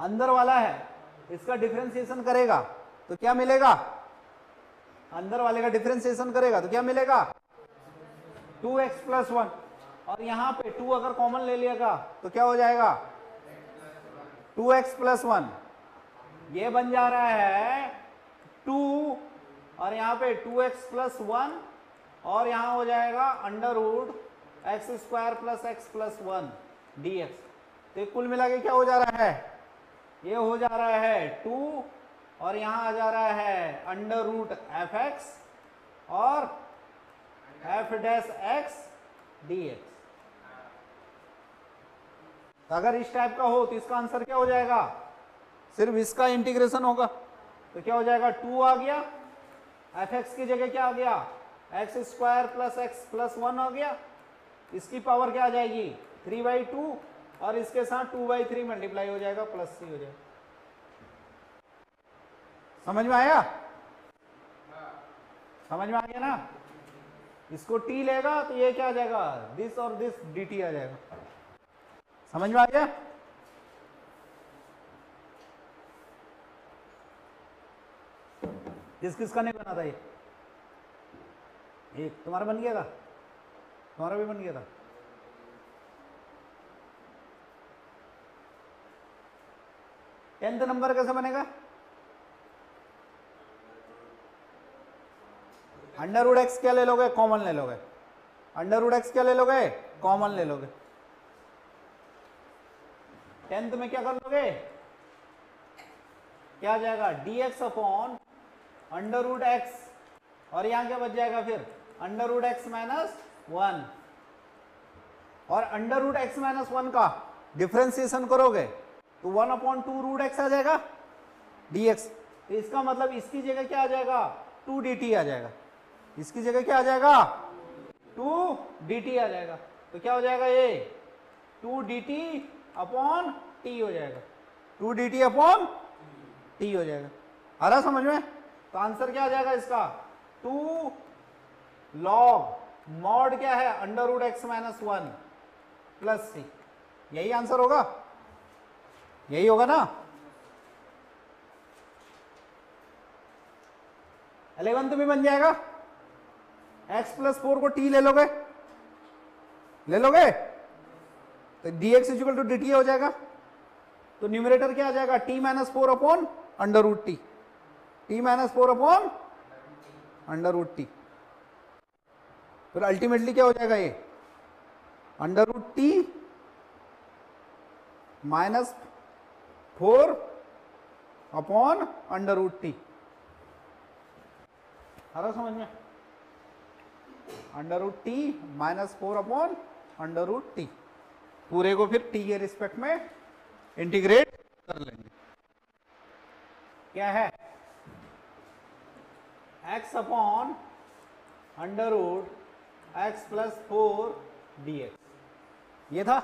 अंदर वाला है, इसका डिफ्रेंसिएशन करेगा तो क्या मिलेगा? अंदर वाले का डिफ्रेंसिएशन करेगा तो क्या मिलेगा? टू एक्स प्लस वन और यहाँ पे टू अगर कॉमन ले लिएगा तो क्या हो जाएगा? टू एक्स प्लस वन ये बन जा रहा है टू और यहाँ पे टू एक्स प्लस वन और यहाँ हो जाएगा under root X square plus X plus one D X तो कुल मिला के क्या हो जा रहा है? ये हो जा रहा है टू और यहाँ आ जा रहा है अंडर रूट एफ़ एक्स और F dash X D X. अगर इस टाइप का हो तो इसका आंसर क्या हो जाएगा? सिर्फ़ इसका इंटीग्रेशन होगा। तो क्या हो जाएगा? टू आ गया। एफ़ एक्स की जगह क्या आ गया? X square plus x plus one आ गया। इसकी पावर क्या आ जाएगी? Three by two. और इसके साथ टू बाई थ्री मल्टीप्लाई हो जाएगा प्लस सी हो जाएगा। समझ में आया? समझ में आ गया ना? इसको टी लेगा तो ये क्या आ जाएगा? दिस और दिस डी टी आ जाएगा। समझ में आ गया? किस किस का नहीं बना था ये? एक, तुम्हारा बन गया था? तुम्हारा भी बन गया था? टेंथ नंबर कैसे बनेगा? अंडर रूड एक्स क्या ले लोगे? कॉमन ले लोगे। अंडर रूड एक्स क्या ले लोगे? कॉमन ले लोगे। टेंथ में क्या कर लोगे? क्या आ जाएगा? D x upon under root x और यहाँ क्या बच जाएगा फिर? Under root x minus one और under root x minus one का डिफ्रेंसिएशन करोगे? तो one upon two root x आ जाएगा एक्स तो इसका मतलब इसकी जगह क्या आ जाएगा? टू डी आ जाएगा। इसकी जगह क्या आ जाएगा? टू डी आ जाएगा। तो क्या हो जाएगा ये? Two d t upon t हो जाएगा। Two d t upon t हो जाएगा। आ रहा समझ में? तो आंसर क्या आ जाएगा इसका? टू लॉग मॉड क्या है? Under root x minus one plus c. यही आंसर होगा? यही होगा ना? एलेवंथ में बन जाएगा। एक्स प्लस फोर को टी ले लोगे। ले लोगे? तो d x is equal two d t हो जाएगा। तो न्यूमिनेटर क्या आ जाएगा? T minus four upon under root t t minus four upon under root t फिर अल्टीमेटली क्या हो जाएगा ये? Under root t minus four upon under root t. रहा समझ में? Under root t minus four upon under root t. पूरे को फिर टी के रिस्पेक्ट में इंटीग्रेट कर लेंगे। क्या है? X upon under root x plus four d x ये था?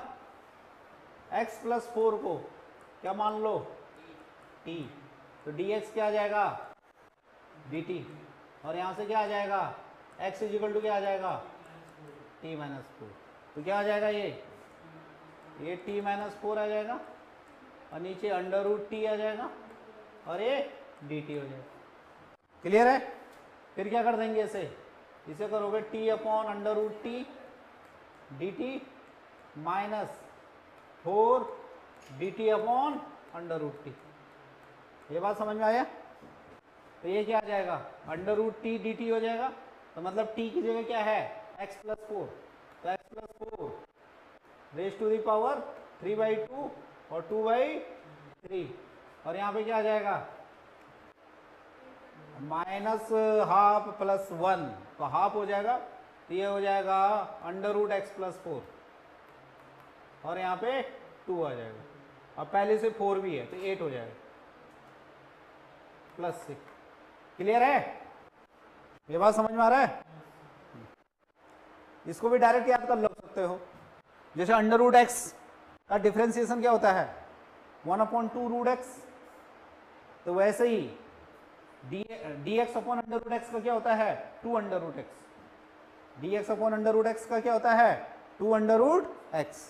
X प्लस फोर को क्या मान लो? T. तो dx क्या आ जाएगा? Dt और यहाँ से क्या आ जाएगा? X इजिकल टू क्या आ जाएगा? T माइनस फोर तो क्या आ जाएगा ये? ये t माइनस फोर आ जाएगा और नीचे अंडर रूट टी आ जाएगा और ये डी टी हो जाएगा। क्लियर है? फिर क्या कर देंगे इसे? इसे करोगे t upon under root t d t minus four d t upon under root t ये बात समझ में आया तो ये क्या आ जाएगा? Under root t d t हो जाएगा। तो मतलब टी की जगह क्या है? एक्स प्लस फोर तो x plus four raise to the power three by two और टू बाई थ्री और यहाँ पे क्या आ जाएगा? माइनस हाफ़ प्लस वन तो हाफ़ हो जाएगा। तो ये हो जाएगा under root x plus four और यहाँ पे टू आ जाएगा। अब पहले से फोर भी है तो एट हो जाएगा। प्लस सिक्स क्लियर है? ये बात समझ में आ रहा है? इसको भी डायरेक्ट याद कर लो, सकते हो। जैसे अंडर रूट एक्स का डिफ्रेंसिएशन क्या होता है? One upon two root x तो वैसे ही d d x upon under root x का क्या होता है? Two under root x d x upon under root x का क्या होता है? Two under root x